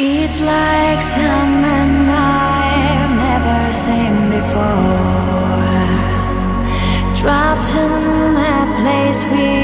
It's like someone I've never seen before. Dropped in that place we